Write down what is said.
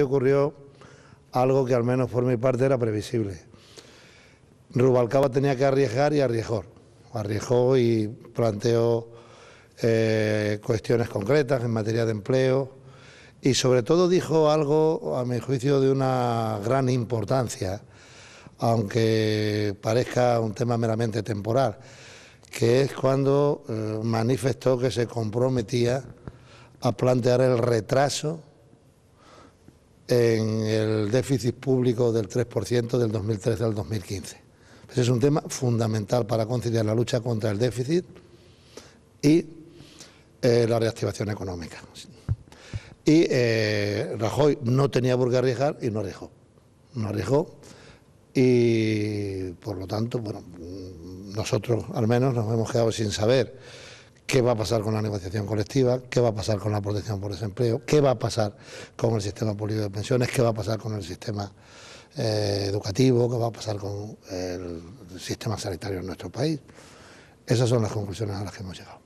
ocurrió algo que al menos por mi parte era previsible. Rubalcaba tenía que arriesgar y arriesgó. Arriesgó y planteó eh, cuestiones concretas en materia de empleo y sobre todo dijo algo, a mi juicio, de una gran importancia, aunque parezca un tema meramente temporal, que es cuando eh, manifestó que se comprometía a plantear el retraso en el déficit público del 3% del 2013 al 2015. Ese es un tema fundamental para conciliar la lucha contra el déficit y eh, la reactivación económica. Y eh, Rajoy no tenía por qué arriesgar y no arriesgó. No arriesgó y por lo tanto, bueno, nosotros al menos nos hemos quedado sin saber qué va a pasar con la negociación colectiva, qué va a pasar con la protección por desempleo, qué va a pasar con el sistema público de pensiones, qué va a pasar con el sistema eh, educativo, qué va a pasar con el sistema sanitario en nuestro país. Esas son las conclusiones a las que hemos llegado.